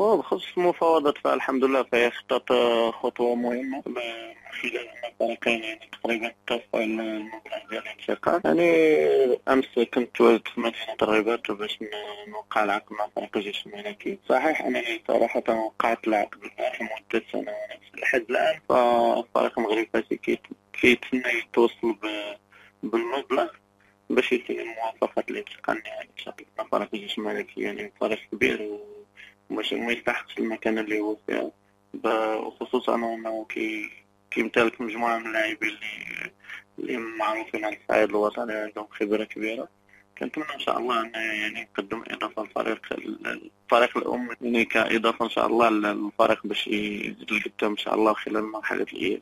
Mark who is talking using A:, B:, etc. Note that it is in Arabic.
A: وبخصوص المفاوضات فالحمد لله فهي خطط خطوة مهمة. خلال الفريقين يعني تقريبا اتفقوا المبلغ ديال الانتقال يعني أمس كنت تواجد في مدينة الرباط باش نوقع العقد مع فريق الجيش الملكي صحيح أنني صراحة وقعت العقد لمدة سنة لحد الآن. فالفريق المغربي فاسي كيتسنى يتوصل بالمبلغ باش يتم موافقة الانتقال النهائي ان شاء الله فريق الجيش الملكي يعني فريق كبير ومش ما يستحقش المكان اللي هو فيه وخصوصا انه كي كيمتلك مجموعة من اللاعبين اللي اللي معروفين على الصعيد الوطني عندهم خبرة كبيرة. كنتمنى إن شاء الله إن يعني نقدم إضافة للفريق الفريق الأم. يعني كإضافة إن شاء الله للفريق باش يزيد لقدام إن شاء الله خلال مرحله الاياب